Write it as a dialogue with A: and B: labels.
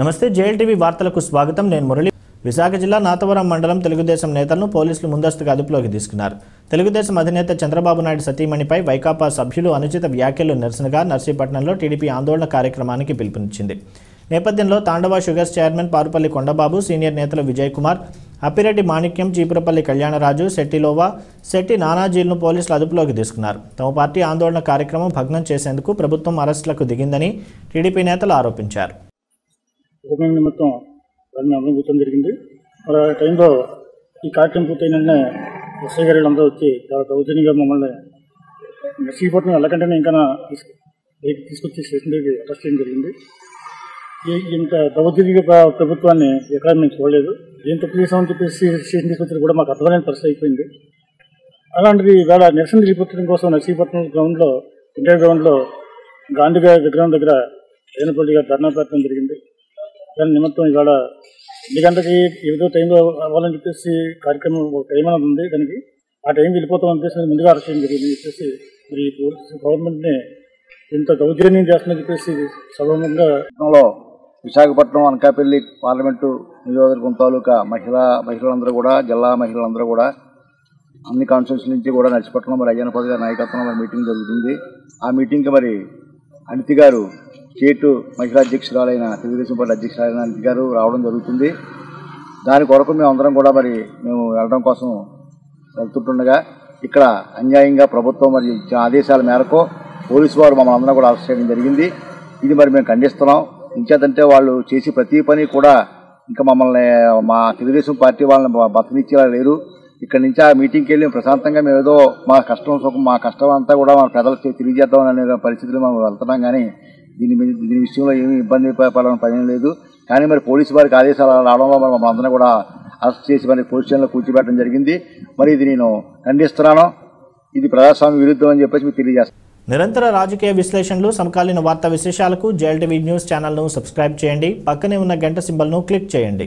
A: నమస్తే జేఎల్టీవీ వార్తలకు స్వాగతం. నేను మురళి. విశాఖ జిల్లా నాతవరం మండలం తెలుగుదేశం నేతలను పోలీసులు ముందస్తుగా అదుపులోకి తీసుకున్నారు. తెలుగుదేశం అధినేత చంద్రబాబు నాయుడు సతీమణిపై వైకాపా సభ్యులు అనుచిత వ్యాఖ్యలు నిరసనగా నర్సీపట్నంలో టీడీపీ ఆందోళన కార్యక్రమానికి పిలుపునిచ్చింది. నేపథ్యంలో Tandava Sugars chairman Parupalli Kondababu senior నేతలు విజయ్ కుమార్ అప్పిరెడ్డి మాణిక్యం చీపురపల్లి కళ్యాణరాజు శెట్టిలోవా శెట్టి నానాజీలను పోలీసులు అదుపులోకి తీసుకున్నారు. తమ పార్టీ ఆందోళన కార్యక్రమం భగ్నం చేసేందుకు ప్రభుత్వం అరెస్టులకు దిగిందని టీడీపీ నేతలు ఆరోపించారు.
B: ఉపయోగం నిమిత్తం దాన్ని అందరం కూర్చొని జరిగింది. మరి ఆ టైంలో ఈ కార్యక్రమం పూర్తయిన వెంటనే ఎస్ఐ గారు అందరూ వచ్చి చాలా దౌర్జన్యంగా మమ్మల్ని నర్సీపట్నం వెళ్ళకంటేనే ఇంకా తీసుకు తీసుకొచ్చి స్టేషన్ దగ్గర అరెస్ట్ చేయడం జరిగింది. ఇంత దౌర్జన్య ప్రభుత్వాన్ని ఎక్కడ మేము చూడలేదు. ఏం తప్పు చేసామని చెప్పేసి స్టేషన్ తీసుకొచ్చిన కూడా మాకు అర్థమైన పరిస్థితి అయిపోయింది. అలాంటిది ఇవాళ నిరసన తెలియపరచడం కోసం నర్సీపట్నం గ్రౌండ్లో ఇంటర్ గ్రౌండ్లో గాంధీ గారి విగ్రహం దగ్గర రేణుపల్లి గారు ధర్నా పెట్టడం జరిగింది. దాని నిమిత్తం ఇవాళ ఎన్ని గంటకి ఏదో టైంలో అవ్వాలని చెప్పేసి కార్యక్రమం ఒక టైం అనేది ఉంది దానికి. ఆ టైం వెళ్ళిపోతాం చెప్పేసి ముందుగా అరెస్ట్ చేయడం జరిగింది చెప్పేసి మరి గవర్నమెంట్ని ఇంత దౌర్జన్యం చేస్తుందని చెప్పేసి
C: సభంగా విశాఖపట్నం అనకాపల్లి పార్లమెంటు నియోజకవర్గం తాలూకా మహిళా మహిళలందరూ కూడా జిల్లా మహిళలందరూ కూడా అన్ని కాన్స్టిట్యూన్స్ నుంచి కూడా నడిచిపట్నం మరి అయ్యనపతి గారి నాయకత్వంలో మీటింగ్ జరుగుతుంది. ఆ మీటింగ్కి మరి అనితి గారు స్టేట్ మహిళా అధ్యక్షురాలైన తెలుగుదేశం పార్టీ అధ్యక్షురాలైన గారు రావడం జరుగుతుంది. దాని కొరకు మేము అందరం కూడా మరి మేము వెళ్ళడం కోసం వెళ్తుంటుండగా ఇక్కడ అన్యాయంగా ప్రభుత్వం మరి ఇచ్చిన ఆదేశాల మేరకు పోలీసు వారు మమ్మల్ని అందరం కూడా అరెస్ట్ చేయడం జరిగింది. ఇది మరి మేము ఖండిస్తున్నాం. ఇంకేదంటే వాళ్ళు చేసి ప్రతి పని కూడా ఇంకా మమ్మల్ని మా తెలుగుదేశం పార్టీ వాళ్ళని బతనిచ్చేలా లేరు. ఇక్కడ నుంచి ఆ మీటింగ్కి వెళ్ళి ప్రశాంతంగా మేము ఏదో మా కష్టం సుఖం మా కష్టం అంతా కూడా మా ప్రజలకు తెలియజేద్దాం అనే పరిస్థితులు మేము వెళ్తున్నాం. కానీ దీని మీద దీని విషయంలో ఏమీ ఇబ్బంది పడాలని పని లేదు. కానీ మరి పోలీసు వారికి ఆదేశాలు రావడం వల్ల మమ్మల్ని అందరం కూడా అరెస్ట్ చేసి మరి పోలీస్ స్టేషన్లో కూర్చోబెట్టడం జరిగింది. మరి ఇది నేను ఖండిస్తున్నాను. ఇది ప్రజాస్వామ్య విరుద్ధం అని చెప్పేసి మీకు తెలియజేస్తాను
A: నిరంతర రాజకీయ విశ్లేషణలు సమకాలీన వార్తా విశేషాలకు జేఎల్టీవీ న్యూస్ ఛానల్ను సబ్స్క్రైబ్ చేయండి. పక్కనే ఉన్న గంట సింబల్ను క్లిక్ చేయండి.